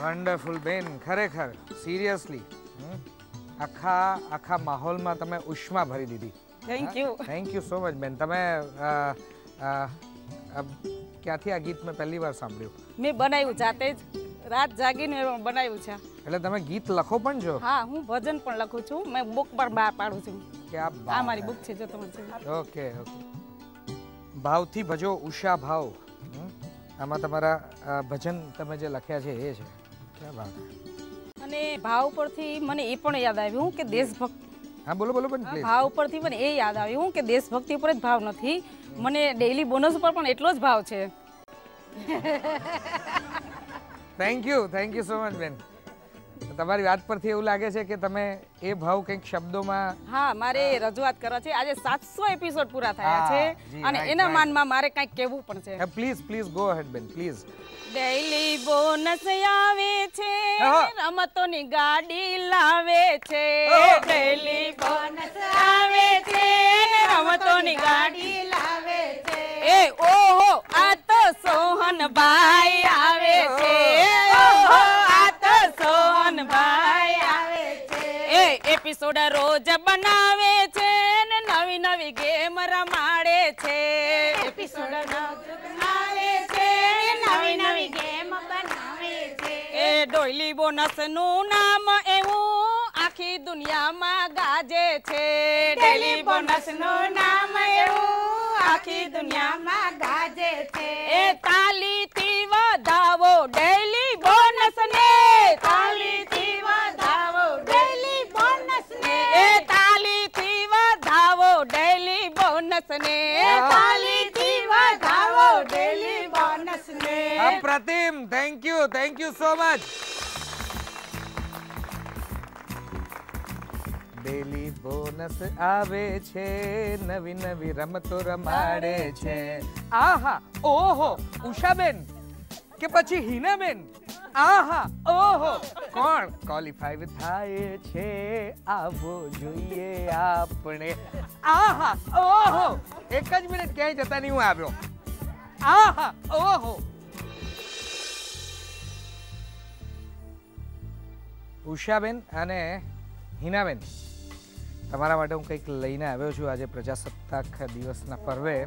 Wonderful બેન ખરેખર seriously આખા આખા માહોલમાં તમે ઉષ્મા ભરી દીધી. Thank you thank you so much બેન. તમે ક્યાંથી આ ગીત મેં પહેલી વાર સાંભળ્યું? મેં બનાવ્યું જાતે જ. રાત જાગીને બનાવ્યું છે. એટલે તમે ગીત લખો પણ છો? હા હું ભજન પણ લખું છું. મેં બુક પણ બહાર પાડું છું. કે આ મારી બુક છે જો તમારે ઓકે ઓકે ભાવથી ભજો ઉષા ભાવ? આમાં તમારા ભજન તમે જે લખ્યા છે એ છે. અને ભાવ પરથી મને એ પણ યાદ આવ્યું કે દેશભક્તિ હા બોલો બોલો ભાવ પરથી મને એ યાદ આવ્યું કે દેશભક્તિ ઉપર જ ભાવ નથી. મને ડેઈલી બોનસ ઉપર પણ એટલો જ ભાવ છે. Thank you thank you so much બેન. તમારી વાત પરથી એવું લાગે છે કે તમે એ ભાવ કંઈક શબ્દોમાં હા મારે રજૂઆત કરવા છે. આજે સાતસો એપિસોડ પૂરા થયા છે અને એના માનમાં મારે કંઈક કહેવું પણ છે. પ્લીઝ પ્લીઝ ગો હેડ બેન પ્લીઝ ડેઈલી બોનસ આવે છે રમતોની ગાડી લાવે છે. ડેલી બોનસ આવે છે રમતોની ગાડી લાવે છે. એ ઓહો. આ તો સોહનભાઈ આવે એપિસોડ રોજ બનાવે છે ને નવી નવી ગેમ રમાડે છે. એપિસોડ બનાવે છે નવી નવી ગેમ બનાવે છે. એ ડોયલી બોનસનું નામ એવું આખી દુનિયામાં ગાજે છે. ડોયલી બોનસનું નામ એવું આખી દુનિયામાં ગાજે બોનસ ને વધાવો ડેલી બોનસ ને અપ્રતિમ thank you thank you so much daily bonus આવે છે નવી નવી રમતો રમાડે છે. આહા ઓહો ઉષાબેન કે પછી હિનાબેન? આહા ઓહો. કોણ? ક્વોલિફાઈ થાય છે આવો જોઈએ આપણે. આહા ઓહો. એક જ મિનિટ ક્યાંય જતા નહીં હું આવ્યો. આહા ઓહો. ઉષાબેન અને હિનાબેન. તમારા માટે હું કંઈક લઈને આવ્યો છું આજે પ્રજાસત્તાક દિવસના પર્વે.